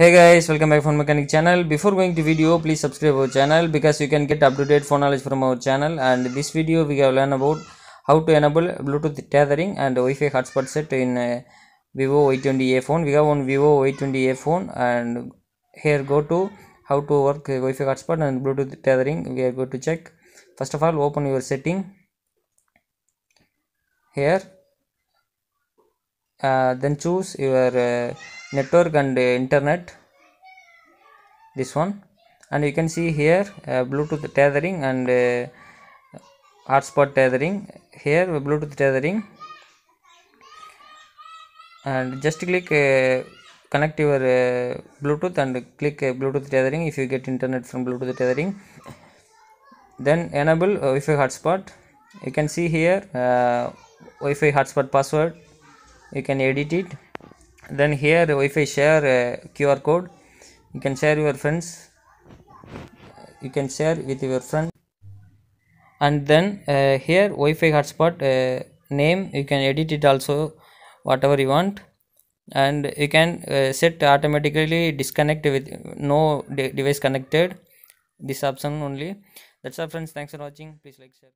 Hey guys, welcome back Phone Mechanic channel. Before going to video, please subscribe our channel because you can get up-to-date phone knowledge from our channel. And this video we have learn about how to enable Bluetooth tethering and Wi-Fi hotspot set in uh, Vivo Y20A phone. We have one Vivo Y20A phone, and here go to how to work Wi-Fi hotspot and Bluetooth tethering. We are going to check. First of all, open your setting here. Uh, then choose your uh, network and uh, internet. This one. And you can see here uh, bluetooth tethering and uh, hotspot tethering. Here bluetooth tethering. And just click uh, connect your uh, bluetooth and click uh, bluetooth tethering if you get internet from bluetooth tethering. Then enable wi-fi hotspot. You can see here wi-fi hotspot password. You can edit it then here wi-fi share uh, qr code. You can share your friends. You can share with your friend. And then uh, here wi-fi hotspot uh, name. You can edit it also whatever you want. And you can uh, set automatically disconnect with no de- device connected. This option only. That's all friends. Thanks for watching. Please like share